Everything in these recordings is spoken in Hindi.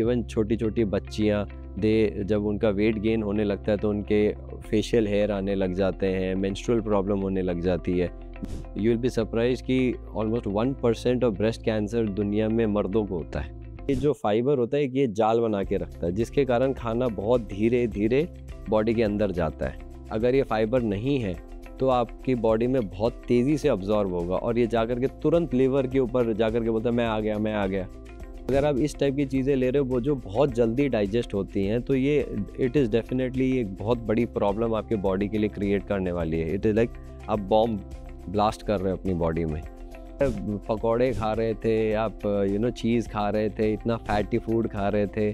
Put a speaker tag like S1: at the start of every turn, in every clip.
S1: इवन छोटी छोटी बच्चियाँ, दे, जब उनका वेट गेन होने लगता है तो उनके फेशियल हेयर आने लग जाते हैं मेंस्ट्रुअल प्रॉब्लम होने लग जाती है। यू विल बी सरप्राइज़ कि almost one percent of breast cancer दुनिया में मर्दों को होता है। ये जो फाइबर होता है ये जाल बना के रखता है, जिसके कारण खाना बहुत धीरे धीरे बॉडी के अंदर जाता है। अगर ये फाइबर नहीं है तो आपकी बॉडी में बहुत तेज़ी से अब्जॉर्ब होगा और ये जाकर के तुरंत लीवर के ऊपर जाकर के बोलता है, मैं आ गया, मैं आ गया। अगर आप इस टाइप की चीज़ें ले रहे हो, वो जो बहुत जल्दी डाइजेस्ट होती हैं तो ये इट इज़ डेफिनेटली एक बहुत बड़ी प्रॉब्लम आपके बॉडी के लिए क्रिएट करने वाली है। इट इज़ लाइक आप बॉम्ब ब्लास्ट कर रहे हो अपनी बॉडी में। पकौड़े खा रहे थे, आप यू नो चीज़ खा रहे थे, इतना फैटी फ़ूड खा रहे थे।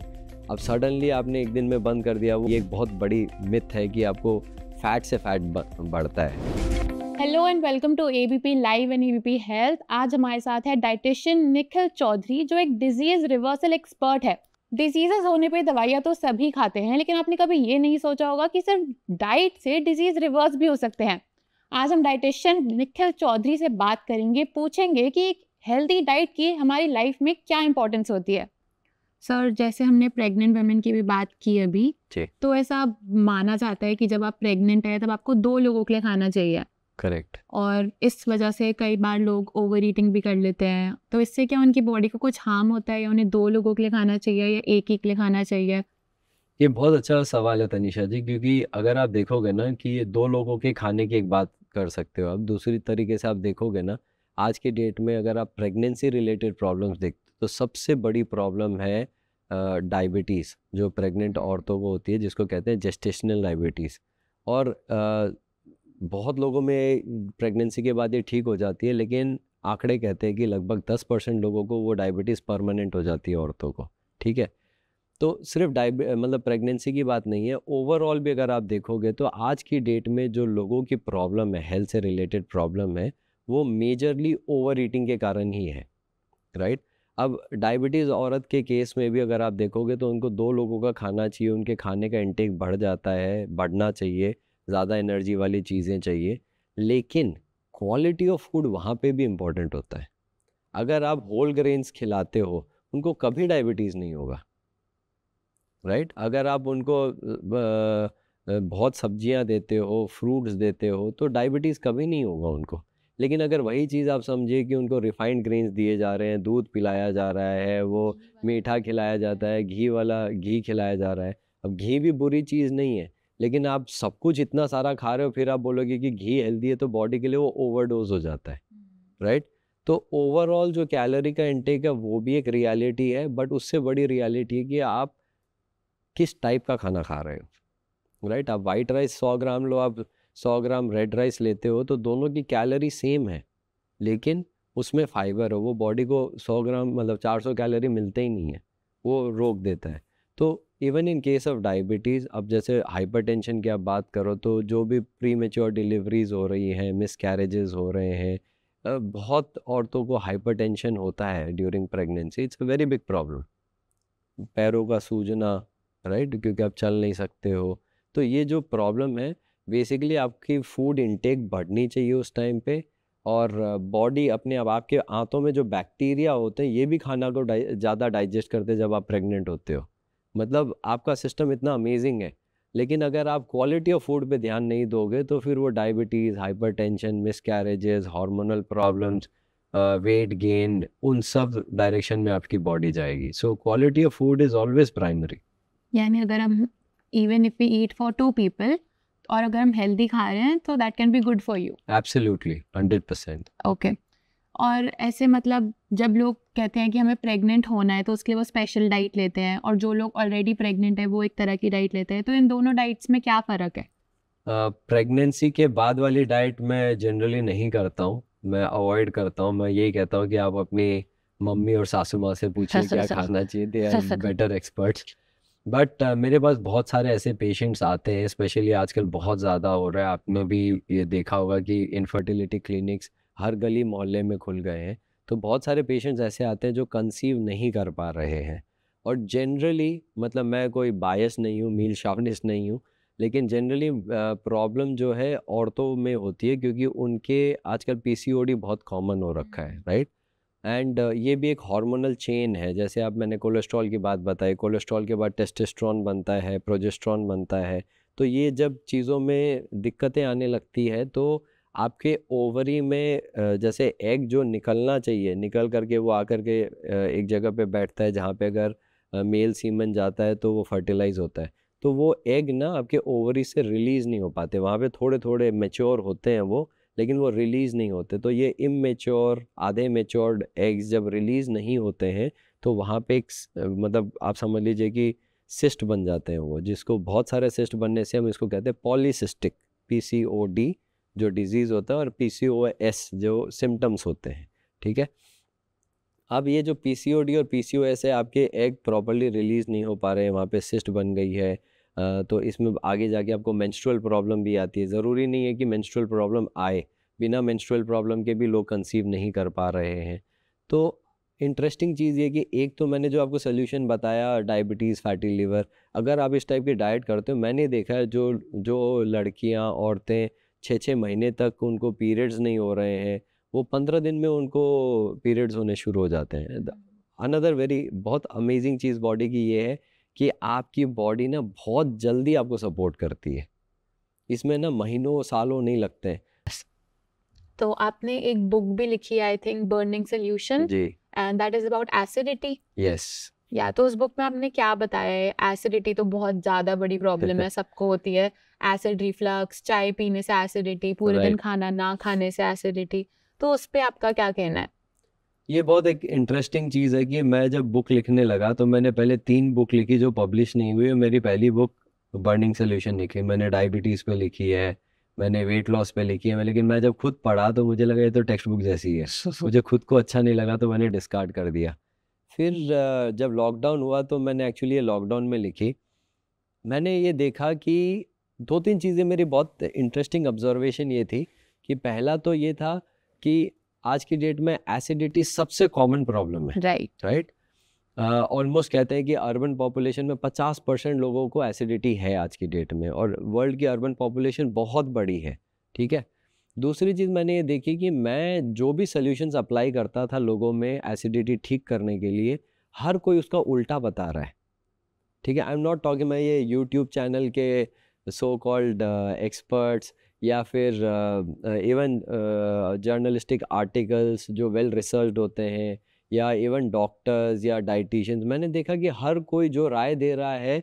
S1: अब सडनली आपने एक दिन में बंद कर दिया। वो ये एक बहुत बड़ी मिथ है कि आपको फैट से फैट बढ़ता है।
S2: Hello and welcome to ABP live and ABP health आज हमारे साथ है डाइटिशियन निखिल चौधरी जो एक डिज़ीज़ रिवर्सल एक्सपर्ट है। डिजीजेस होने पे दवाइयाँ तो सभी खाते हैं लेकिन आपने कभी ये नहीं सोचा होगा कि सिर्फ़ डाइट से डिज़ीज़ रिवर्स भी हो सकते हैं। आज हम डाइटिशियन निखिल चौधरी से बात करेंगे पूछेंगे कि एक हेल्दी डाइट की हमारी लाइफ में क्या इंपॉर्टेंस होती है। सर जैसे हमने प्रेग्नेंट वेमेन की भी बात की अभी तो ऐसा माना जाता है कि जब आप प्रेग्नेंट है तब आपको दो लोगों के लिए खाना चाहिए।
S1: करेक्ट
S2: और इस वजह से कई बार लोग ओवर ईटिंग भी कर लेते हैं। तो इससे क्या उनकी बॉडी को कुछ हार्म होता है या उन्हें दो लोगों के लिए खाना चाहिए या एक ही के लिए खाना चाहिए?
S1: ये बहुत अच्छा सवाल है तनिषा जी क्योंकि अगर आप देखोगे ना कि ये दो लोगों के खाने की एक बात कर सकते हो आप दूसरी तरीके से आप देखोगे ना आज के डेट में अगर आप प्रेगनेंसी रिलेटेड प्रॉब्लम्स देखते तो सबसे बड़ी प्रॉब्लम है डायबिटीज़ जो प्रेग्नेंट औरतों को होती है जिसको कहते हैं जेस्टेशनल डायबिटीज़ और बहुत लोगों में प्रेगनेंसी के बाद ये ठीक हो जाती है, लेकिन आंकड़े कहते हैं कि लगभग दस परसेंट लोगों को वो डायबिटीज़ परमानेंट हो जाती है औरतों को, ठीक है? तो सिर्फ़ डायबी मतलब प्रेगनेंसी की बात नहीं है ओवरऑल भी अगर आप देखोगे तो आज की डेट में जो लोगों की प्रॉब्लम है हेल्थ से रिलेटेड प्रॉब्लम है, वो मेजरली ओवर ईटिंग के कारण ही है राइट अब डायबिटीज़ औरत के केस में भी अगर आप देखोगे तो उनको दो लोगों का खाना चाहिए, उनके खाने का इंटेक बढ़ जाता है, बढ़ना चाहिए ज़्यादा एनर्जी वाली चीज़ें चाहिए लेकिन क्वालिटी ऑफ़ फ़ूड वहाँ पे भी इम्पोर्टेंट होता है। अगर आप होल ग्रेन्स खिलाते हो उनको कभी डायबिटीज़ नहीं होगा। राइट? right? अगर आप उनको बहुत सब्ज़ियाँ देते हो फ्रूट्स देते हो तो डायबिटीज़ कभी नहीं होगा उनको। लेकिन अगर वही चीज़ आप समझिए कि उनको रिफाइंड ग्रेन्स दिए जा रहे हैं दूध पिलाया जा रहा है वो मीठा खिलाया जाता है घी वाला घी खिलाया जा रहा है अब घी भी बुरी चीज़ नहीं है। लेकिन आप सब कुछ इतना सारा खा रहे हो फिर आप बोलोगे कि घी हेल्दी है तो बॉडी के लिए वो ओवरडोज हो जाता है राइट हम्म। तो ओवरऑल जो कैलोरी का इंटेक है वो भी एक रियलिटी है बट उससे बड़ी रियलिटी है कि आप किस टाइप का खाना खा रहे हो राइट right? आप वाइट राइस सौ ग्राम लो आप सौ ग्राम रेड राइस लेते हो तो दोनों की कैलोरी सेम है लेकिन उसमें फाइबर हो वो बॉडी को सौ ग्राम मतलब चार सौ कैलोरी मिलते ही नहीं है वो रोक देता है तो even in case of diabetes अब जैसे हाइपरटेंशन की आप बात करो तो जो भी प्री मेच्योर डिलीवरीज हो रही हैं मिस कैरेजेस हो रहे हैं बहुत औरतों को हाइपरटेंशन होता है during pregnancy it's a very big problem पैरों का सूजना राइट क्योंकि आप चल नहीं सकते हो। तो ये जो प्रॉब्लम है बेसिकली आपकी फ़ूड इनटेक बढ़नी चाहिए उस टाइम पे और बॉडी अपने अब आपके आंतों में जो बैक्टीरिया होते हैं, ये भी खाना को ज़्यादा डाइजेस्ट करते हैं जब आप प्रेग्नेंट होते हो। मतलब आपका सिस्टम इतना अमेजिंग है। लेकिन अगर आप क्वालिटी ऑफ़ फ़ूड पे ध्यान नहीं दोगे तो फिर वो diabetes hypertension miscarriages hormonal problems weight gain उन सब डायरेक्शन में आपकी बॉडी जाएगी। So quality of food is always primary
S2: यानी अगर हम even if we eat for two people और अगर हम हेल्दी खा रहे हैं तो that can be good for you
S1: absolutely hundred percent
S2: okay और ऐसे मतलब जब लोग कहते हैं कि हमें प्रेग्नेंट होना है तो उसके लिए वो स्पेशल डाइट लेते हैं और जो लोग ऑलरेडी प्रेग्नेंट है वो एक तरह की डाइट लेते हैं। तो इन दोनों डाइट्स में क्या फ़र्क है?
S1: प्रेगनेंसी uh, के बाद वाली डाइट मैं जनरली नहीं करता हूँ। मैं अवॉइड करता हूँ। मैं यही कहता हूँ कि आप अपनी मम्मी और सासू माँ से पूछिए क्या खाना चाहिए they are better experts but मेरे पास बहुत सारे ऐसे पेशेंट्स आते हैं स्पेशली आजकल बहुत ज़्यादा हो रहा है। आपने भी ये देखा होगा कि इनफर्टिलिटी क्लिनिक्स हर गली मोहल्ले में खुल गए हैं तो बहुत सारे पेशेंट्स ऐसे आते हैं जो कंसीव नहीं कर पा रहे हैं। और जनरली मतलब मैं कोई बायस नहीं हूँ मील शावनिस्ट नहीं हूँ लेकिन जनरली प्रॉब्लम जो है औरतों में होती है क्योंकि उनके आजकल पीसीओडी बहुत कॉमन हो रखा है राइट एंड ये भी एक हार्मोनल चेन है जैसे आप मैंने कोलेस्ट्रॉल की बात बताई कोलेस्ट्रॉल के बाद टेस्टोस्टेरोन बनता है प्रोजेस्ट्रॉन बनता है तो ये जब चीज़ों में दिक्कतें आने लगती है तो आपके ओवरी में जैसे एग जो निकलना चाहिए, निकल करके वो आकर के एक जगह पे बैठता है, जहाँ पे अगर मेल सीमन जाता है तो वो फर्टिलाइज होता है। तो वो एग ना आपके ओवरी से रिलीज़ नहीं हो पाते, वहाँ पे थोड़े थोड़े मेच्योर होते हैं वो, लेकिन वो रिलीज़ नहीं होते। तो ये इमेच्योर, आधे मेच्योर्ड एग्स जब रिलीज़ नहीं होते हैं तो वहाँ पे एक मतलब आप समझ लीजिए कि सिस्ट बन जाते हैं वो, जिसको बहुत सारे सिस्ट बनने से हम इसको कहते हैं polycystic, P C O D. जो डिज़ीज़ होता है और पी एस जो सिम्टम्स होते हैं, ठीक है? अब ये जो पी सी ओ डी और पी सी ओ एस है, आपके एग प्रॉपरली रिलीज़ नहीं हो पा रहे हैं, वहाँ पे सिस्ट बन गई है तो इसमें आगे जाके आपको मेंस्ट्रुअल प्रॉब्लम भी आती है। ज़रूरी नहीं है कि मेंस्ट्रुअल प्रॉब्लम आए, बिना मेंस्ट्रुअल प्रॉब्लम के भी लोग कंसीव नहीं कर पा रहे हैं। तो इंटरेस्टिंग चीज़ ये कि एक तो मैंने जो आपको सोल्यूशन बताया डायबिटीज़ फैटी लीवर अगर आप इस टाइप की डाइट करते हो, मैंने देखा है जो जो लड़कियाँ, औरतें छः छः महीने तक उनको पीरियड्स नहीं हो रहे हैं वो पंद्रह दिन में उनको पीरियड्स होने शुरू हो जाते हैं। अनदर वेरी बहुत अमेजिंग चीज़ बॉडी की ये है कि आपकी बॉडी ना बहुत जल्दी आपको सपोर्ट करती है। इसमें ना महीनों सालों नहीं लगते हैं।
S2: तो आपने एक बुक भी लिखी I think burning solution
S1: ji.
S2: And that is about acidity.
S1: Yes.
S2: या तो उस बुक में आपने क्या बताया है? एसिडिटी तो बहुत ज़्यादा बड़ी प्रॉब्लम है सबको होती है। एसिड रिफ्लक्स चाय पीने से एसिडिटी पूरे दिन खाना ना खाने से एसिडिटी तो उस पर आपका क्या कहना है?
S1: ये बहुत एक इंटरेस्टिंग चीज़ है कि मैं जब बुक लिखने लगा तो मैंने पहले तीन बुक लिखी जो पब्लिश नहीं हुई मेरी पहली बुक बर्निंग सोल्यूशन लिखी। मैंने डायबिटीज़ पे लिखी है मैंने वेट लॉस पे लिखी है लेकिन मैं जब खुद पढ़ा तो मुझे लगा ये तो टेक्स्ट बुक जैसी है। मुझे खुद को अच्छा नहीं लगा तो मैंने डिस्कार्ड कर दिया। फिर जब लॉकडाउन हुआ तो मैंने एक्चुअली ये लॉकडाउन में लिखी। मैंने ये देखा कि दो तीन चीज़ें मेरी बहुत इंटरेस्टिंग ऑब्जर्वेशन ये थी कि पहला तो ये था कि आज की डेट में एसिडिटी सबसे कॉमन प्रॉब्लम है
S2: राइट
S1: राइट ऑलमोस्ट कहते हैं कि अर्बन पॉपुलेशन में 50 परसेंट लोगों को एसिडिटी है आज की डेट में और वर्ल्ड की अर्बन पॉपुलेशन बहुत बड़ी है ठीक है? दूसरी चीज़ मैंने ये देखी कि मैं जो भी सोल्यूशंस अप्लाई करता था लोगों में एसिडिटी ठीक करने के लिए, हर कोई उसका उल्टा बता रहा है। ठीक है आई एम नॉट टॉकिंग मैं ये यूट्यूब चैनल के सो कॉल्ड एक्सपर्ट्स या फिर इवन जर्नलिस्टिक आर्टिकल्स जो वेल रिसर्च होते हैं या इवन डॉक्टर्स या डाइटिशियंस मैंने देखा कि हर कोई जो राय दे रहा है,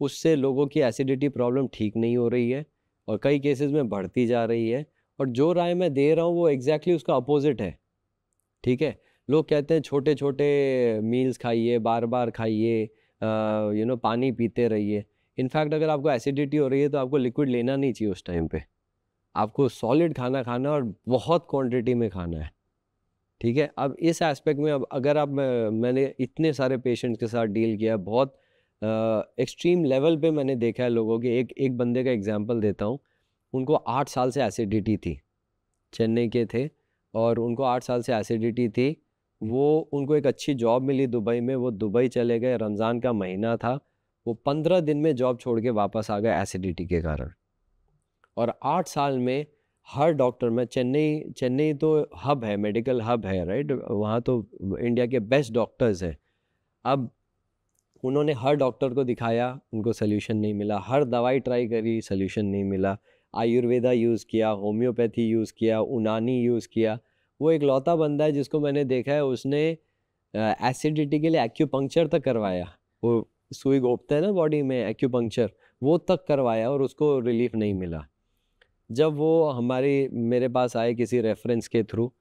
S1: उससे लोगों की एसिडिटी प्रॉब्लम ठीक नहीं हो रही है और कई केसेस में बढ़ती जा रही है। और जो राय मैं दे रहा हूँ वो एग्जैक्टली exactly उसका अपोजिट है। ठीक है? लोग कहते हैं छोटे छोटे मील्स खाइए बार बार खाइए यू नो पानी पीते रहिए। इनफैक्ट अगर आपको एसिडिटी हो रही है तो आपको लिक्विड लेना नहीं चाहिए उस टाइम पे। आपको सॉलिड खाना खाना और बहुत क्वांटिटी में खाना है। ठीक है? अब इस एस्पेक्ट में अब अगर आप मैंने इतने सारे पेशेंट्स के साथ डील किया बहुत एक्सट्रीम लेवल पे मैंने देखा है लोगों के। एक एक बंदे का एग्जांपल देता हूँ। उनको आठ साल से एसिडिटी थी। चेन्नई के थे और उनको आठ साल से एसिडिटी थी। वो, उनको एक अच्छी जॉब मिली दुबई में। वो दुबई चले गए। रमज़ान का महीना था। वो पंद्रह दिन में जॉब छोड़ के वापस आ गए एसिडिटी के कारण। और आठ साल में हर डॉक्टर में, चेन्नई चेन्नई तो हब है मेडिकल हब है राइट वहाँ तो इंडिया के बेस्ट डॉक्टर्स हैं। अब उन्होंने हर डॉक्टर को दिखाया, उनको सोल्यूशन नहीं मिला। हर दवाई ट्राई करी सोल्यूशन नहीं मिला। आयुर्वेदा यूज़ किया, होम्योपैथी यूज़ किया, उनानी यूज़ किया। वो एक लौता बंदा है जिसको मैंने देखा है, उसने एसिडिटी के लिए एक्यूपंक्चर तक करवाया। वो सुई गोपता है ना बॉडी में एक्यूपंक्चर वो तक करवाया और उसको रिलीफ नहीं मिला। जब वो हमारी, मेरे पास आए किसी रेफरेंस के थ्रू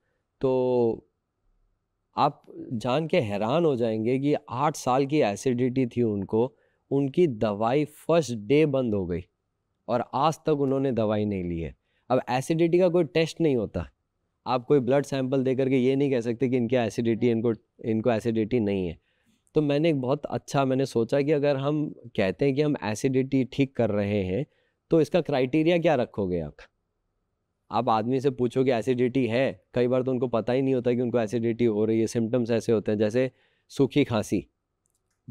S1: तो आप जान के हैरान हो जाएँगे कि आठ साल की एसिडिटी थी उनको, उनकी दवाई फ़र्स्ट डे बंद हो गई। और आज तक उन्होंने दवाई नहीं ली है। अब एसिडिटी का कोई टेस्ट नहीं होता। आप कोई ब्लड सैंपल दे करके ये नहीं कह सकते कि इनकी एसिडिटी इनको इनको एसिडिटी नहीं है। तो मैंने एक बहुत अच्छा मैंने सोचा कि अगर हम कहते हैं कि हम एसिडिटी ठीक कर रहे हैं तो इसका क्राइटेरिया क्या रखोगे आप? आप आदमी से पूछो कि एसिडिटी है। कई बार तो उनको पता ही नहीं होता कि उनको एसिडिटी हो रही है। सिम्टम्स ऐसे होते हैं, जैसे सूखी खांसी।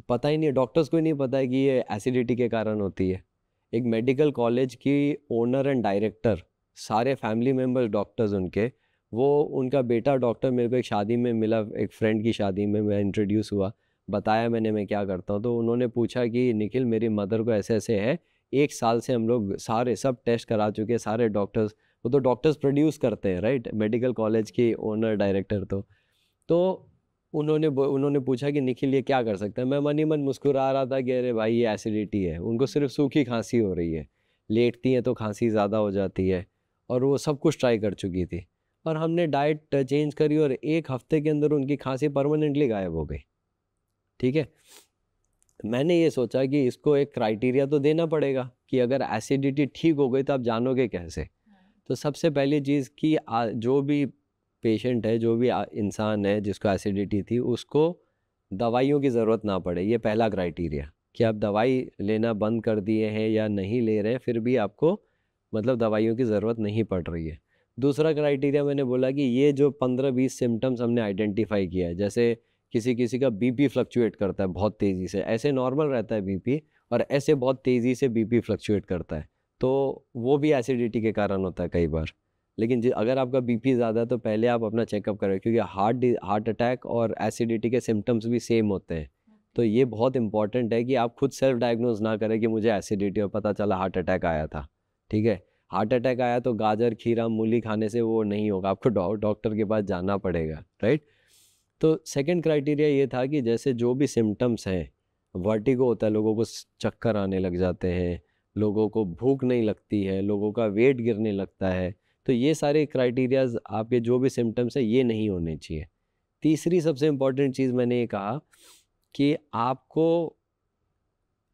S1: पता ही नहीं डॉक्टर्स को ही नहीं पता है कि ये एसिडिटी के कारण होती है। एक मेडिकल कॉलेज की ओनर एंड डायरेक्टर सारे फैमिली मेंबर्स डॉक्टर्स उनके, वो उनका बेटा डॉक्टर मेरे को एक शादी में मिला, एक फ्रेंड की शादी में मैं इंट्रोड्यूस हुआ, बताया मैंने मैं क्या करता हूँ तो उन्होंने पूछा कि निखिल मेरी मदर को ऐसे ऐसे है, एक साल से हम लोग सारे, सब टेस्ट करा चुके हैं, सारे डॉक्टर्स वो तो डॉक्टर्स प्रोड्यूस करते हैं राइट मेडिकल कॉलेज के ओनर डायरेक्टर तो। तो उन्होंने उन्होंने पूछा कि निखिल ये क्या कर सकता है? मैं मन ही मन मुस्कुरा रहा था कि अरे भाई ये एसिडिटी है। उनको सिर्फ़ सूखी खांसी हो रही है। लेटती हैं तो खांसी ज़्यादा हो जाती है। और वो सब कुछ ट्राई कर चुकी थी। और हमने डाइट चेंज करी और एक हफ़्ते के अंदर उनकी खांसी परमानेंटली गायब हो गई। ठीक है? मैंने ये सोचा कि इसको एक क्राइटेरिया तो देना पड़ेगा कि अगर एसिडिटी ठीक हो गई तो आप जानोगे कैसे? तो सबसे पहली चीज़ कि जो भी पेशेंट है, जो भी इंसान है, जिसको एसिडिटी थी, उसको दवाइयों की ज़रूरत ना पड़े। ये पहला क्राइटेरिया कि आप दवाई लेना बंद कर दिए हैं या नहीं ले रहे हैं, फिर भी आपको मतलब दवाइयों की ज़रूरत नहीं पड़ रही है। दूसरा क्राइटेरिया मैंने बोला कि ये जो पंद्रह बीस सिम्टम्स हमने आइडेंटिफाई किया है, जैसे किसी किसी का बीपी फ्लक्चुएट करता है बहुत तेज़ी से, ऐसे नॉर्मल रहता है बीपी और ऐसे बहुत तेज़ी से बीपी फ्लक्चुएट करता है तो वो भी एसिडिटी के कारण होता है कई बार। लेकिन अगर आपका बीपी ज़्यादा है तो पहले आप अपना चेकअप करें क्योंकि हार्ट हार्ट अटैक और एसिडिटी के सिम्टम्स भी सेम होते हैं। तो ये बहुत इंपॉर्टेंट है कि आप खुद सेल्फ डायग्नोज ना करें कि मुझे एसिडिटी और पता चला हार्ट अटैक आया था ठीक है? हार्ट अटैक आया तो गाजर खीरा मूली खाने से वो नहीं होगा आपको डॉक्टर के पास जाना पड़ेगा राइट तो सेकंड क्राइटेरिया ये था कि जैसे जो भी सिम्टम्स हैं वर्टिगो होता है लोगों को चक्कर आने लग जाते हैं लोगों को भूख नहीं लगती है लोगों का वेट गिरने लगता है तो ये सारे क्राइटेरियाज आपके जो भी सिम्टम्स हैं, ये नहीं होने चाहिए। तीसरी सबसे इंपॉर्टेंट चीज़ मैंने ये कहा कि आपको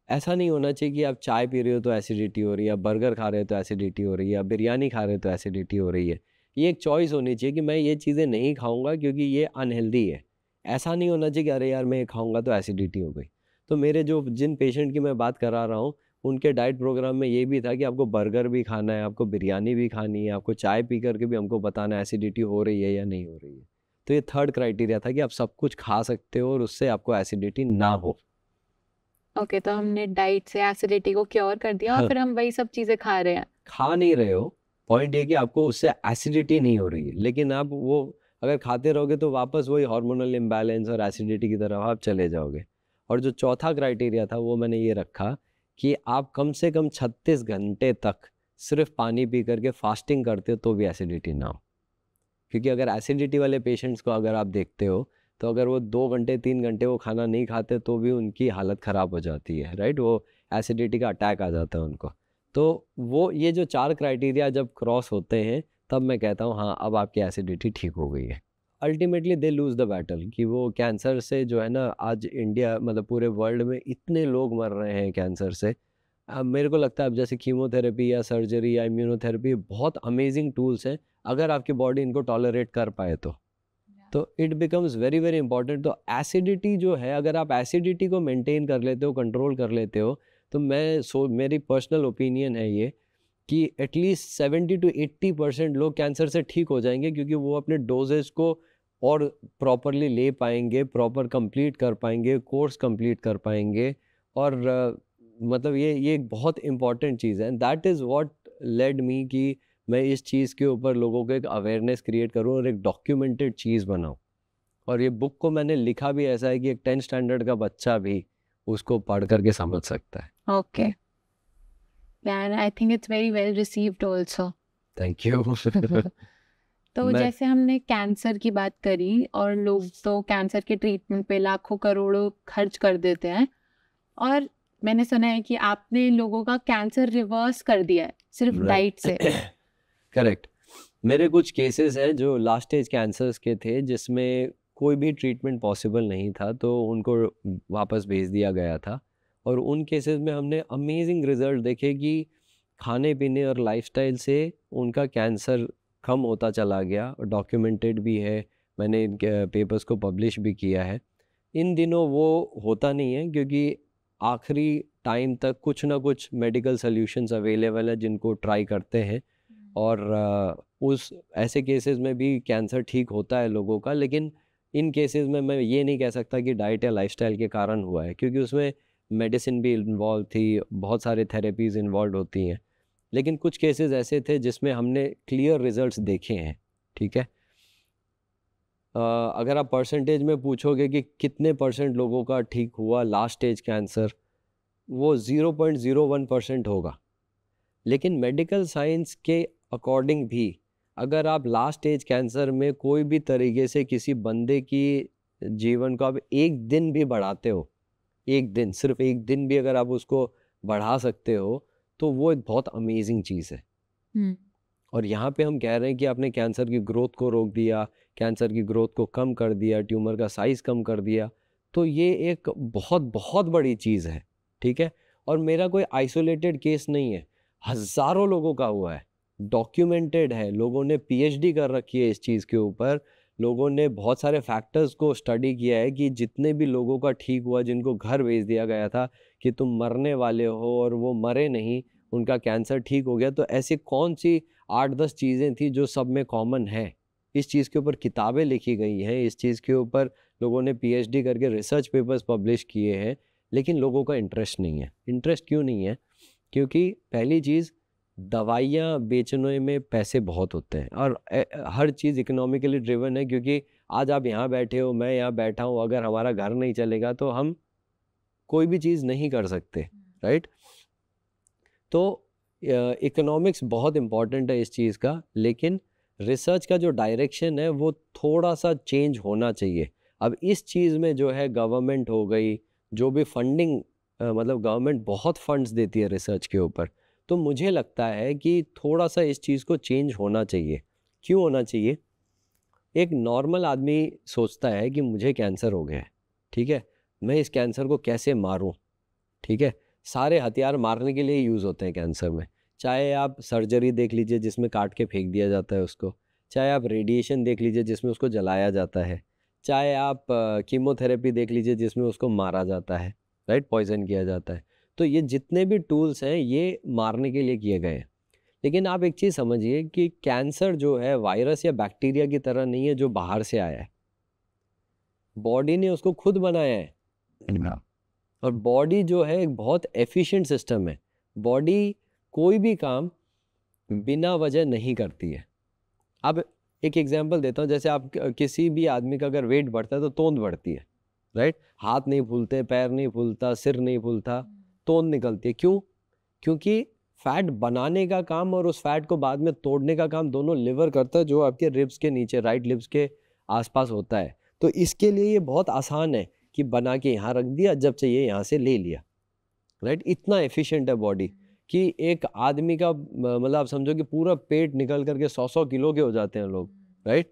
S1: ऐसा नहीं होना चाहिए कि आप चाय पी रहे हो तो एसिडिटी हो रही है बर्गर खा रहे हो तो एसिडिटी हो रही है बिरयानी खा रहे हो तो एसिडिटी हो रही है। ये एक चॉइस होनी चाहिए कि मैं ये चीज़ें नहीं खाऊँगा क्योंकि ये अनहेल्दी है। ऐसा नहीं होना चाहिए कि अरे यार, मैं ये खाऊँगा तो एसिडिटी हो गई। तो मेरे जो जिन पेशेंट की मैं बात करा रहा हूँ उनके डाइट प्रोग्राम में ये भी था कि आपको बर्गर भी खाना है आपको बिरयानी भी खानी है आपको चाय पी करके भी हमको बताना है एसिडिटी हो रही है या नहीं हो रही है। तो ये थर्ड क्राइटेरिया था कि आप सब कुछ खा सकते हो और उससे आपको एसिडिटी ना हो।
S2: ओके okay, तो हमने डाइट से एसिडिटी को क्योर कर दिया हाँ, और फिर हम वही सब चीज़ें खा रहे हैं।
S1: खा नहीं रहे हो। पॉइंट ये कि आपको उससे एसिडिटी नहीं हो रही है। लेकिन आप वो अगर खाते रहोगे तो वापस वही हार्मोनल इम्बैलेंस और एसिडिटी की तरफ़ आप चले जाओगे। और जो चौथा क्राइटेरिया था वो मैंने ये रखा कि आप कम से कम 36 घंटे तक सिर्फ़ पानी पी करके फास्टिंग करते हो तो भी एसिडिटी ना हो। क्योंकि अगर एसिडिटी वाले पेशेंट्स को अगर आप देखते हो तो अगर वो दो घंटे, तीन घंटे वो खाना नहीं खाते तो भी उनकी हालत ख़राब हो जाती है राइट वो एसिडिटी का अटैक आ जाता है उनको। तो वो ये जो चार क्राइटेरिया जब क्रॉस होते हैं, तब मैं कहता हूँ हाँ अब आपकी एसिडिटी ठीक हो गई है। Ultimately they lose the battle कि वो कैंसर से जो है ना आज इंडिया मतलब पूरे वर्ल्ड में इतने लोग मर रहे हैं कैंसर से। अब मेरे को लगता है अब जैसे कीमोथेरेपी या सर्जरी या इम्यूनोथेरेपी बहुत अमेजिंग टूल्स हैं अगर आपकी बॉडी इनको टॉलरेट कर पाए तो। तो it becomes very very important तो एसिडिटी जो है अगर आप एसिडिटी को मेंटेन कर लेते हो कंट्रोल कर लेते हो तो मैं सो मेरी पर्सनल ओपिनियन है ये कि at least seventy to eighty percent लोग कैंसर से ठीक हो जाएँगे क्योंकि वो अपने डोजेज को और प्रॉपरली ले पाएँगे प्रॉपर कंप्लीट कर पाएँगे कोर्स कंप्लीट कर पाएँगे। और uh, मतलब ये ये एक बहुत इंपॉर्टेंट चीज़ है। That is what led me कि मैं इस चीज़ के ऊपर लोगों को एक अवेयरनेस क्रिएट करूँ और एक डॉक्यूमेंटेड चीज़ बनाऊँ। और ये बुक को मैंने लिखा भी ऐसा है कि एक टेंथ स्टैंडर्ड का बच्चा भी उसको पढ़ करके समझ सकता है।
S2: Okay and I think it's very well received also
S1: thank you
S2: तो मैं... जैसे हमने कैंसर की बात करी और लोग तो कैंसर के ट्रीटमेंट पे लाखों करोड़ों खर्च कर देते हैं। और मैंने सुना है कि आपने लोगों का कैंसर रिवर्स कर दिया है सिर्फ़ डाइट से।
S1: करेक्ट मेरे कुछ केसेस हैं जो लास्ट स्टेज कैंसर्स के थे जिसमें कोई भी ट्रीटमेंट पॉसिबल नहीं था तो उनको वापस भेज दिया गया था। और उन केसेस में हमने अमेजिंग रिज़ल्ट देखे कि खाने पीने और लाइफस्टाइल से उनका कैंसर कम होता चला गया और डॉक्यूमेंटेड भी है मैंने इन पेपर्स को पब्लिश भी किया है। इन दिनों वो होता नहीं है क्योंकि आखिरी टाइम तक कुछ ना कुछ मेडिकल सॉल्यूशंस अवेलेबल है जिनको ट्राई करते हैं। और उस ऐसे केसेस में भी कैंसर ठीक होता है लोगों का लेकिन इन केसेस में मैं ये नहीं कह सकता कि डाइट या लाइफस्टाइल के कारण हुआ है क्योंकि उसमें मेडिसिन भी इन्वॉल्व थी बहुत सारे थेरेपीज़ इन्वॉल्व होती हैं। लेकिन कुछ केसेस ऐसे थे जिसमें हमने क्लियर रिजल्ट्स देखे हैं, ठीक है? अगर आप परसेंटेज में पूछोगे कि कितने परसेंट लोगों का ठीक हुआ लास्ट स्टेज कैंसर वो zero point zero one percent होगा। लेकिन मेडिकल साइंस के अकॉर्डिंग भी, अगर आप लास्ट स्टेज कैंसर में कोई भी तरीके से किसी बंदे की जीवन को आप एक दिन भी बढ़ाते हो, एक दिन, सिर्फ़ एक दिन भी अगर आप उसको बढ़ा सकते हो तो वो एक बहुत अमेजिंग चीज़ है। और यहाँ पे हम कह रहे हैं कि आपने कैंसर की ग्रोथ को रोक दिया कैंसर की ग्रोथ को कम कर दिया ट्यूमर का साइज़ कम कर दिया तो ये एक बहुत बहुत बड़ी चीज़ है ठीक है? और मेरा कोई आइसोलेटेड केस नहीं है। हज़ारों लोगों का हुआ है डॉक्यूमेंटेड है लोगों ने पीएचडी कर रखी है इस चीज़ के ऊपर लोगों ने बहुत सारे फैक्टर्स को स्टडी किया है कि जितने भी लोगों का ठीक हुआ जिनको घर भेज दिया गया था कि तुम मरने वाले हो और वो मरे नहीं, उनका कैंसर ठीक हो गया तो ऐसी कौन सी आठ दस चीज़ें थी जो सब में कॉमन है? इस चीज़ के ऊपर किताबें लिखी गई हैं, इस चीज़ के ऊपर लोगों ने पीएचडी करके रिसर्च पेपर्स पब्लिश किए हैं, लेकिन लोगों का इंटरेस्ट नहीं है। इंटरेस्ट क्यों नहीं है? क्योंकि पहली चीज़, दवाइयाँ बेचने में पैसे बहुत होते हैं और हर चीज़ इकोनॉमिकली ड्रिवन है, क्योंकि आज आप यहाँ बैठे हो, मैं यहाँ बैठा हूँ, अगर हमारा घर नहीं चलेगा तो हम कोई भी चीज़ नहीं कर सकते राइट तो इकोनॉमिक्स बहुत इंपॉर्टेंट है इस चीज़ का लेकिन रिसर्च का जो डायरेक्शन है वो थोड़ा सा चेंज होना चाहिए। अब इस चीज़ में जो है गवर्नमेंट हो गई जो भी फंडिंग मतलब गवर्नमेंट बहुत फंड्स देती है रिसर्च के ऊपर तो मुझे लगता है कि थोड़ा सा इस चीज़ को चेंज होना चाहिए। क्यों होना चाहिए? एक नॉर्मल आदमी सोचता है कि मुझे कैंसर हो गया है ठीक है? मैं इस कैंसर को कैसे मारूं? ठीक है? सारे हथियार मारने के लिए यूज़ होते हैं कैंसर में। चाहे आप सर्जरी देख लीजिए जिसमें काट के फेंक दिया जाता है उसको। चाहे आप रेडिएशन देख लीजिए जिसमें उसको जलाया जाता है। चाहे आप कीमोथेरेपी देख लीजिए जिसमें उसको मारा जाता है, राइट? पॉइजन किया जाता है। तो ये जितने भी टूल्स हैं, ये मारने के लिए किए गए हैं। लेकिन आप एक चीज़ समझिए कि कैंसर जो है, वायरस या बैक्टीरिया की तरह नहीं है जो बाहर से आया है। बॉडी ने उसको खुद बनाया है। और बॉडी जो है एक बहुत एफिशिएंट सिस्टम है। बॉडी कोई भी काम बिना वजह नहीं करती है। अब एक एग्जांपल देता हूँ जैसे आप किसी भी आदमी का अगर वेट बढ़ता है तो तोंद बढ़ती है राइट हाथ नहीं फूलते पैर नहीं फूलता सिर नहीं फूलता तोंद निकलती है। क्यों? क्योंकि फैट बनाने का काम और उस फैट को बाद में तोड़ने का काम दोनों लिवर करता है जो आपके रिब्स के नीचे राइट लिब्स के आसपास होता है। तो इसके लिए ये बहुत आसान है। कि बना के यहाँ रख दिया, जब चाहिए यहाँ से ले लिया। राइट इतना एफिशिएंट है बॉडी कि एक आदमी का मतलब आप समझो कि पूरा पेट निकल करके सौ सौ किलो के हो जाते हैं लोग राइट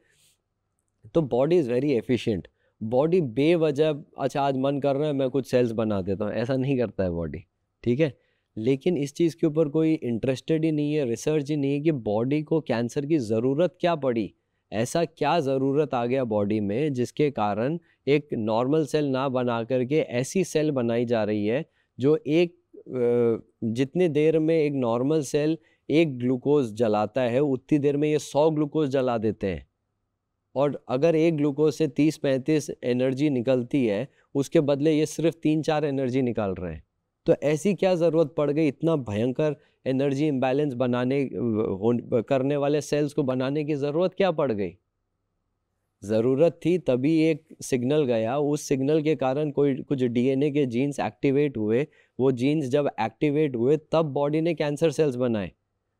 S1: तो body is very efficient body बेवजह अच्छा आज मन कर रहा है, मैं कुछ सेल्स बना देता हूँ। ऐसा नहीं करता है बॉडी ठीक है? लेकिन इस चीज़ के ऊपर कोई इंटरेस्टेड ही नहीं है रिसर्च ही नहीं है कि बॉडी को कैंसर की ज़रूरत क्या पड़ी। ऐसा क्या ज़रूरत आ गया बॉडी में जिसके कारण एक नॉर्मल सेल ना बना करके ऐसी सेल बनाई जा रही है, जो एक जितनी देर में एक नॉर्मल सेल एक ग्लूकोज जलाता है, उतनी देर में ये सौ ग्लूकोज जला देते हैं। और अगर एक ग्लूकोज से तीस पैंतीस एनर्जी निकलती है, उसके बदले ये सिर्फ़ तीन चार एनर्जी निकाल रहे हैं। तो ऐसी क्या ज़रूरत पड़ गई? इतना भयंकर एनर्जी इम्बैलेंस बनाने करने वाले सेल्स को बनाने की ज़रूरत क्या पड़ गई? ज़रूरत थी तभी एक सिग्नल गया। उस सिग्नल के कारण कोई, कुछ डीएनए के जीन्स एक्टिवेट हुए। वो जीन्स जब एक्टिवेट हुए, तब बॉडी ने कैंसर सेल्स बनाए।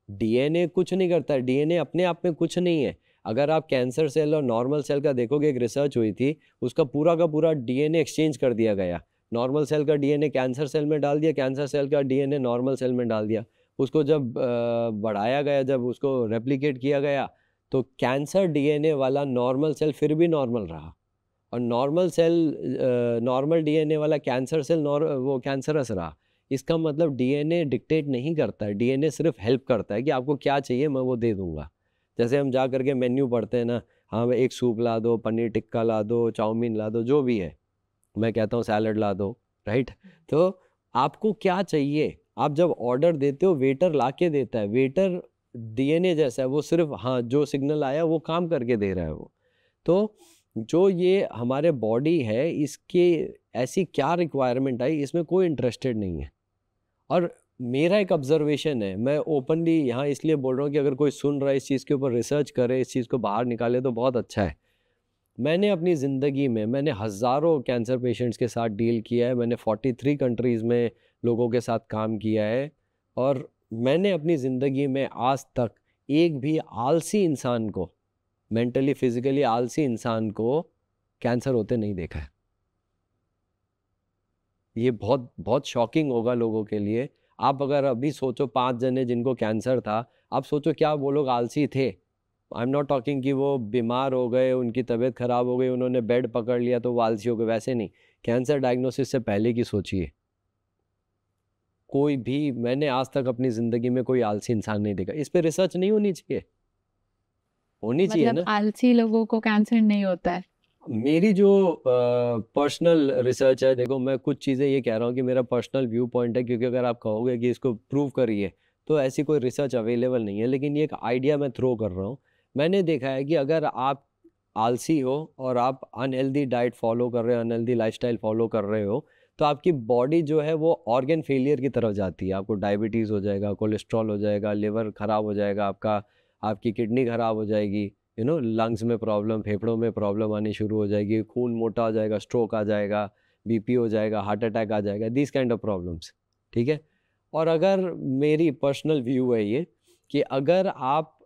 S1: डीएनए कुछ नहीं करता डीएनए अपने आप में कुछ नहीं है। अगर आप कैंसर सेल और नॉर्मल सेल का देखोगे, एक रिसर्च हुई थी, उसका पूरा का पूरा डीएनए एक्सचेंज कर दिया गया। नॉर्मल सेल का डीएनए कैंसर सेल में डाल दिया, कैंसर सेल का डीएनए नॉर्मल सेल में डाल दिया। उसको जब बढ़ाया गया जब उसको रेप्लिकेट किया गया तो कैंसर डीएनए वाला नॉर्मल सेल फिर भी नॉर्मल रहा। और नॉर्मल सेल नॉर्मल डीएनए वाला कैंसर सेल वो कैंसरस रहा। इसका मतलब डीएनए डिक्टेट नहीं करता है डीएनए सिर्फ़ हेल्प करता है कि आपको क्या चाहिए मैं वो दे दूँगा। जैसे हम जा करके मेन्यू पढ़ते हैं ना हाँ भाई एक सूप ला दो पनीर टिक्का ला दो चाउमीन ला दो जो भी है। मैं कहता हूँ सैलड ला दो राइट तो आपको क्या चाहिए? आप जब ऑर्डर देते हो वेटर ला के देता है वेटर डीएनए जैसा है, वो सिर्फ़ हाँ जो सिग्नल आया, वो काम करके दे रहा है वो। तो जो ये हमारे बॉडी है, इसके ऐसी क्या रिक्वायरमेंट आई, इसमें कोई इंटरेस्टेड नहीं है। और मेरा एक ऑब्जर्वेशन है, मैं ओपनली यहाँ इसलिए बोल रहा हूँ कि अगर कोई सुन रहा है, इस चीज़ के ऊपर रिसर्च करे, इस चीज़ को बाहर निकाले तो बहुत अच्छा है। मैंने अपनी ज़िंदगी में, मैंने हज़ारों कैंसर पेशेंट्स के साथ डील किया है, मैंने 43 कंट्रीज़ में लोगों के साथ काम किया है और मैंने अपनी ज़िंदगी में आज तक एक भी आलसी इंसान को मेंटली फिजिकली आलसी इंसान को कैंसर होते नहीं देखा है। ये बहुत बहुत शॉकिंग होगा लोगों के लिए। आप अगर अभी सोचो पाँच जने जिनको कैंसर था, आप सोचो क्या वो लोग आलसी थे? आई एम नॉट टॉकिंग कि वो बीमार हो गए उनकी तबीयत ख़राब हो गई उन्होंने बेड पकड़ लिया तो वो आलसी हो गए वैसे नहीं। कैंसर डायग्नोसिस से पहले की सोचिए। कोई भी मैंने आज तक अपनी ज़िंदगी में कोई आलसी इंसान नहीं देखा। इस पर रिसर्च नहीं होनी चाहिए। होनी चाहिए
S2: मतलब
S1: ना।
S2: आलसी लोगों को कैंसर नहीं होता है।
S1: मेरी जो पर्सनल रिसर्च है देखो मैं कुछ चीज़ें ये कह रहा हूँ कि मेरा पर्सनल व्यू पॉइंट है क्योंकि अगर आप कहोगे कि इसको प्रूव करिए तो ऐसी कोई रिसर्च अवेलेबल नहीं है लेकिन ये एक आइडिया मैं थ्रो कर रहा हूँ। मैंने देखा है कि अगर आप आलसी हो और आप अनहेल्दी डाइट फॉलो कर रहे हो, अनहेल्दी लाइफस्टाइल फॉलो कर रहे हो तो आपकी बॉडी जो है वो ऑर्गेन फेलियर की तरफ़ जाती है। आपको डायबिटीज़ हो जाएगा, कोलेस्ट्रॉल हो जाएगा, लिवर ख़राब हो जाएगा, आपका, आपकी किडनी ख़राब हो जाएगी, यू नो, लंग्स में प्रॉब्लम, फेफड़ों में प्रॉब्लम आनी शुरू हो जाएगी, खून मोटा हो जाएगा, स्ट्रोक आ जाएगा, बीपी हो जाएगा, हार्ट अटैक आ जाएगा दिस काइंड ऑफ़ प्रॉब्लम्स ठीक है? और अगर मेरी पर्सनल व्यू है ये, कि अगर आप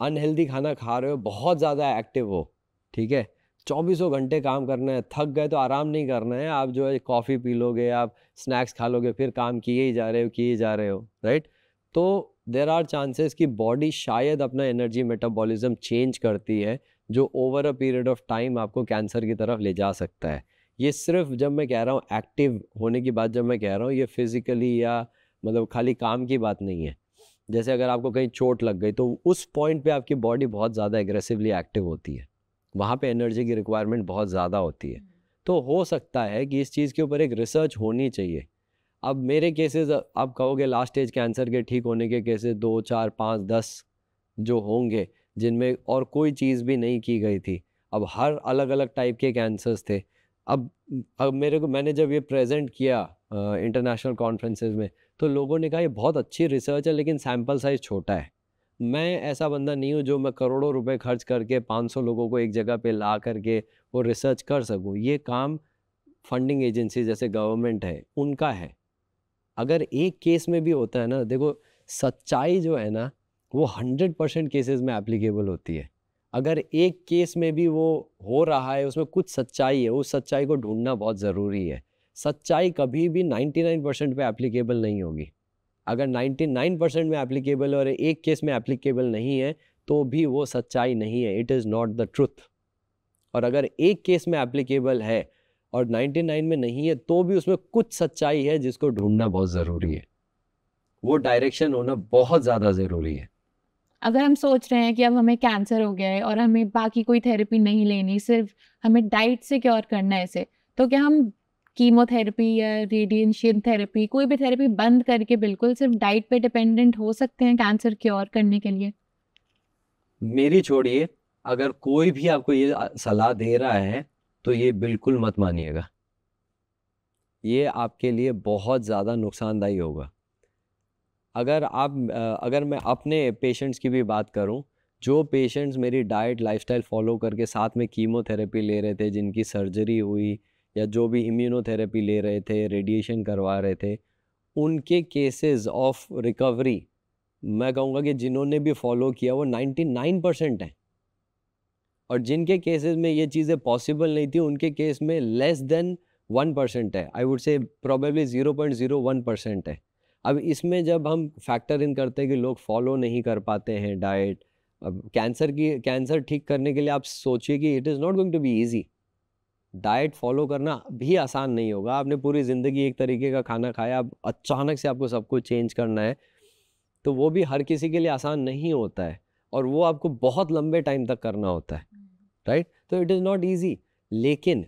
S1: अनहेल्दी खाना खा रहे हो, बहुत ज़्यादा एक्टिव हो, ठीक है? चौबीसों घंटे काम करना है, थक गए तो आराम नहीं करना है, आप जो है कॉफ़ी पी लोगे, आप स्नैक्स खा लोगे, फिर काम किए ही जा रहे हो, किए जा रहे हो राइट तो देर आर चांसेस कि बॉडी शायद अपना एनर्जी मेटाबॉलिज्म चेंज करती है, जो over a period of time आपको कैंसर की तरफ़ ले जा सकता है। ये सिर्फ़ जब मैं कह रहा हूँ एक्टिव होने की बात, जब मैं कह रहा हूँ, ये फिज़िकली या मतलब खाली काम की बात नहीं है। जैसे अगर आपको कहीं चोट लग गई तो उस पॉइंट पे आपकी बॉडी बहुत ज़्यादा एग्रेसिवली एक्टिव होती है। वहाँ पे एनर्जी की रिक्वायरमेंट बहुत ज़्यादा होती है। तो हो सकता है कि इस चीज़ के ऊपर एक रिसर्च होनी चाहिए। अब मेरे केसेस आप कहोगे लास्ट स्टेज कैंसर के ठीक होने के केसेस दो, चार, पाँच, दस जो होंगे, जिनमें और कोई चीज़ भी नहीं की गई थी। अब हर अलग अलग टाइप के कैंसर्स थे। अब अब मेरे को, मैंने जब ये प्रेजेंट किया इंटरनेशनल कॉन्फ्रेंसेज में तो लोगों ने कहा, ये बहुत अच्छी रिसर्च है, लेकिन सैंपल साइज़ छोटा है। मैं ऐसा बंदा नहीं हूँ जो मैं करोड़ों रुपए खर्च करके 500 लोगों को एक जगह पे ला करके वो रिसर्च कर सकूँ। ये काम फंडिंग एजेंसी जैसे गवर्नमेंट है, उनका है। अगर एक केस में भी होता है ना, देखो, सच्चाई जो है ना, वो हंड्रेड परसेंट केसेज में एप्लीकेबल होती है। अगर एक केस में भी वो हो रहा है, उसमें कुछ सच्चाई है, उस सच्चाई को ढूंढना बहुत ज़रूरी है। सच्चाई कभी भी 99 परसेंट पे एप्लीकेबल नहीं होगी। अगर 99 परसेंट में एप्लीकेबल और एक केस में एप्लीकेबल नहीं है तो भी वो सच्चाई नहीं है। It is not the truth और अगर एक केस में एप्लीकेबल है और 99 में नहीं है तो भी उसमें कुछ सच्चाई है जिसको ढूंढना बहुत ज़रूरी है। वो डायरेक्शन होना बहुत ज़्यादा ज़रूरी है।
S2: अगर हम सोच रहे हैं कि अब हमें कैंसर हो गया है और हमें बाकी कोई थेरेपी नहीं लेनी, सिर्फ़ हमें डाइट से क्योर करना है इसे तो क्या हम कीमोथेरेपी या रेडिएशन थेरेपी, कोई भी थेरेपी बंद करके बिल्कुल सिर्फ़ डाइट पे डिपेंडेंट हो सकते हैं कैंसर क्योर करने के लिए।
S1: मेरी छोड़िए अगर कोई भी आपको ये सलाह दे रहा है तो ये बिल्कुल मत मानिएगा। ये आपके लिए बहुत ज़्यादा नुकसानदायी होगा। अगर आप अगर मैं अपने पेशेंट्स की भी बात करूँ, जो पेशेंट्स मेरी डाइट लाइफस्टाइल फॉलो करके साथ में कीमोथेरेपी ले रहे थे, जिनकी सर्जरी हुई या जो भी इम्यूनोथेरेपी ले रहे थे रेडिएशन करवा रहे थे, उनके केसेस ऑफ़ रिकवरी मैं कहूँगा कि जिन्होंने भी फॉलो किया, वो 99 परसेंट है। और जिनके केसेस में ये चीज़ें पॉसिबल नहीं थी, उनके केस में लेस देन वन परसेंट है। I would say probably zero point zero one percent है। अब इसमें जब हम फैक्टर इन करते हैं कि लोग फॉलो नहीं कर पाते हैं डाइट अब कैंसर की कैंसर ठीक करने के लिए आप सोचिए कि it is not going to be easy diet follow करना भी आसान नहीं होगा। आपने पूरी ज़िंदगी एक तरीके का खाना खाया अब अचानक से आपको सब कुछ चेंज करना है तो वो भी हर किसी के लिए आसान नहीं होता है और वो आपको बहुत लंबे टाइम तक करना होता है राइट? तो इट इज़ नॉट ईजी। लेकिन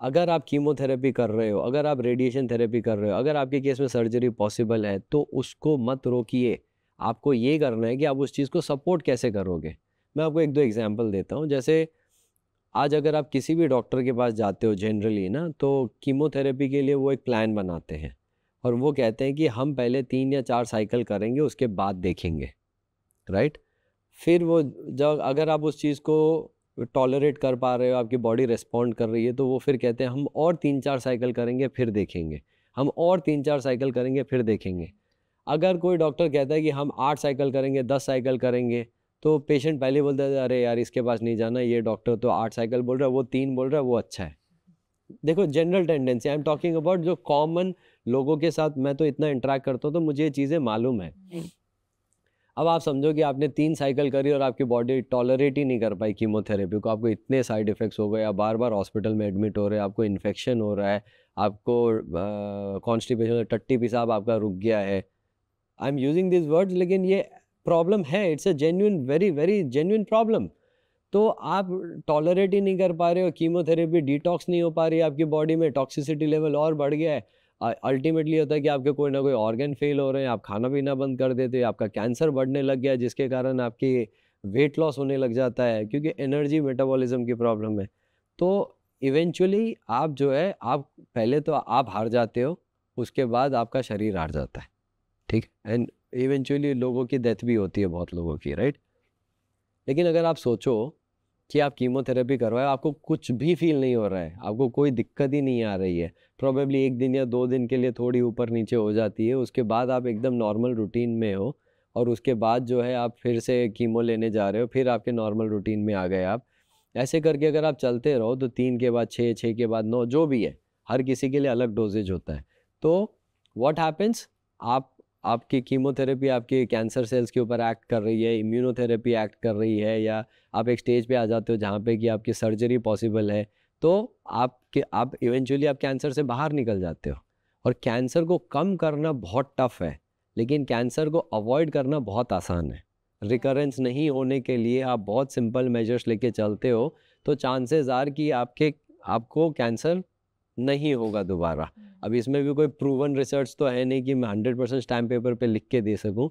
S1: अगर आप कीमोथेरेपी कर रहे हो अगर आप रेडिएशन थेरेपी कर रहे हो अगर आपके केस में सर्जरी पॉसिबल है तो उसको मत रोकिए। आपको ये करना है कि आप उस चीज़ को सपोर्ट कैसे करोगे? मैं आपको एक दो एग्ज़ाम्पल देता हूँ। जैसे आज अगर आप किसी भी डॉक्टर के पास जाते हो जनरली ना तो कीमोथेरेपी के लिए वो एक प्लान बनाते हैं। और वो कहते हैं कि हम पहले तीन या चार साइकिल करेंगे, उसके बाद देखेंगे। राइट फिर वो जब अगर आप उस चीज़ को टॉलरेट कर पा रहे हो, आपकी बॉडी रिस्पॉन्ड कर रही है तो वो फिर कहते हैं, हम और तीन चार साइकिल करेंगे, फिर देखेंगे। हम और तीन चार साइकिल करेंगे, फिर देखेंगे। अगर कोई डॉक्टर कहता है कि हम आठ साइकिल करेंगे, दस साइकिल करेंगे तो पेशेंट पहले बोलता है अरे यार इसके पास नहीं जाना ये डॉक्टर तो आठ साइकिल बोल रहा है वो तीन बोल रहा है वो अच्छा है। देखो general tendency I am talking about जो कॉमन लोगों के साथ मैं तो इतना इंटरेक्ट करता हूँ तो मुझे ये चीज़ें मालूम है। अब आप समझो कि आपने तीन साइकिल करी और आपकी बॉडी टॉलरेट ही नहीं कर पाई कीमोथेरेपी को आपको इतने साइड इफ़ेक्ट्स हो गए आप बार बार हॉस्पिटल में एडमिट हो रहे हैं आपको इन्फेक्शन हो रहा है आपको कॉन्स्टिपेशन टट्टी पेशाब आपका रुक गया है। I am using this words लेकिन ये प्रॉब्लम है it's a genuine very very genuine problem तो आप टॉलरेट ही नहीं कर पा रहे हो कीमोथेरेपी डिटॉक्स नहीं हो पा रही है आपकी बॉडी में टॉक्सिसिटी लेवल और बढ़ गया है। अल्टीमेटली होता है कि आपके कोई ना कोई ऑर्गन फेल हो रहे हैं, आप खाना पीना बंद कर देते हो, आपका कैंसर बढ़ने लग गया जिसके कारण आपकी वेट लॉस होने लग जाता है, क्योंकि एनर्जी मेटाबॉलिज्म की प्रॉब्लम है। तो इवेंचुअली आप जो है, आप पहले तो आप हार जाते हो, उसके बाद आपका शरीर हार जाता है, ठीक? एंड इवेंचुअली लोगों की डेथ भी होती है बहुत लोगों की राइट लेकिन अगर आप सोचो कि आप कीमोथेरेपी करवाए, आपको कुछ भी फील नहीं हो रहा है, आपको कोई दिक्कत ही नहीं आ रही है। प्रॉबेबली एक दिन या दो दिन के लिए थोड़ी ऊपर नीचे हो जाती है, उसके बाद आप एकदम नॉर्मल रूटीन में हो और उसके बाद जो है आप फिर से कीमो लेने जा रहे हो, फिर आपके नॉर्मल रूटीन में आ गए आप। ऐसे करके अगर आप चलते रहो तो तीन के बाद छः छः के बाद नौ, जो भी है, हर किसी के लिए अलग डोजेज होता है। तो वॉट हैपन्स आप आपकी कीमोथेरेपी आपके कैंसर सेल्स के ऊपर एक्ट कर रही है इम्यूनोथेरेपी एक्ट कर रही है, या आप एक स्टेज पे आ जाते हो जहाँ पे कि आपकी सर्जरी पॉसिबल है तो आपके, आप इवेंचुअली आप कैंसर से बाहर निकल जाते हो। और कैंसर को कम करना बहुत टफ है, लेकिन कैंसर को अवॉइड करना बहुत आसान है। रिकरेंस नहीं होने के लिए आप बहुत सिंपल मेजर्स लेके चलते हो तो चांसेस आर कि आपके, आपको कैंसर नहीं होगा दोबारा। अब इसमें भी कोई प्रूवन रिसर्च तो है नहीं कि मैं हंड्रेड परसेंट स्टैम्प पेपर पे लिख के दे सकूँ।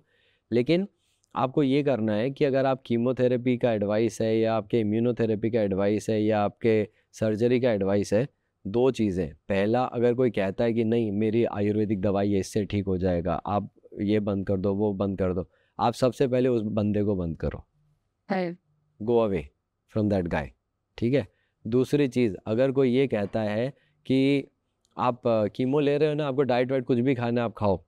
S1: लेकिन आपको ये करना है कि अगर आप कीमोथेरेपी का एडवाइस है या आपके इम्यूनोथेरेपी का एडवाइस है या आपके सर्जरी का एडवाइस है दो चीज़ें। पहला अगर कोई कहता है कि नहीं मेरी आयुर्वेदिक दवाई है इससे ठीक हो जाएगा आप ये बंद कर दो वो बंद कर दो। आप सबसे पहले उस बंदे को बंद करो। Go away from that guy ठीक है? दूसरी चीज़ अगर कोई ये कहता है कि आप कीमो ले रहे हो ना, आपको डाइट वाइट कुछ भी खाना है, आप खाओ,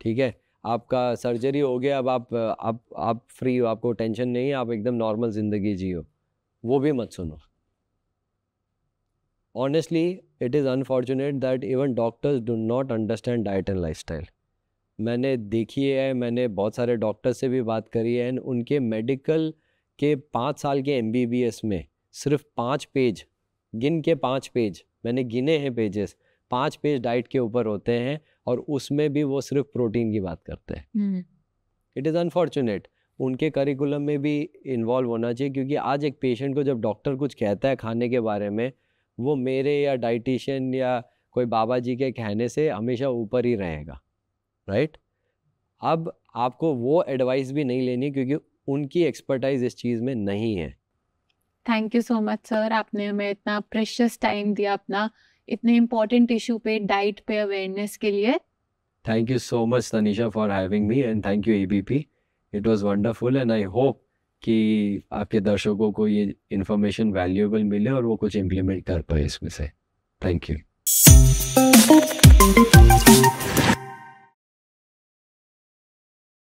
S1: ठीक है? आपका सर्जरी हो गया, अब आप आप आप फ्री हो, आपको टेंशन नहीं है, आप एकदम नॉर्मल ज़िंदगी जियो। वो भी मत सुनो। Honestly it is unfortunate that even doctors do not understand diet and life मैंने देखी है, मैंने बहुत सारे डॉक्टर से भी बात करी है एंड उनके मेडिकल के पाँच साल के एमबीबीएस में सिर्फ़ पाँच पेज गिन के पाँच पेज मैंने गिने हैं पेजेस पाँच पेज डाइट के ऊपर होते हैं और उसमें भी वो सिर्फ़ प्रोटीन की बात करते हैं। इट इज़ अनफॉर्चुनेट उनके करिकुलम में भी इन्वॉल्व होना चाहिए क्योंकि आज एक पेशेंट को जब डॉक्टर कुछ कहता है खाने के बारे में वो मेरे या डाइटिशियन या कोई बाबा जी के कहने से हमेशा ऊपर ही रहेगा राइट अब आपको वो एडवाइस भी नहीं लेनी क्योंकि उनकी एक्सपर्टाइज इस चीज़ में नहीं है।
S2: Thank you so much sir आपने हमें इतना प्रेशियस टाइम दिया अपना, इतने इम्पोर्टेंट इशू पे डाइट पे अवेयरनेस के लिए।
S1: Thank you so much Tanisha for having me and thank you ABP it was wonderful and I hope कि आपके दर्शकों को ये इन्फॉर्मेशन वैल्यूएबल मिले और वो कुछ इम्प्लीमेंट कर पाए इसमें से। Thank you